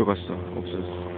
없어갔어 없어졌어.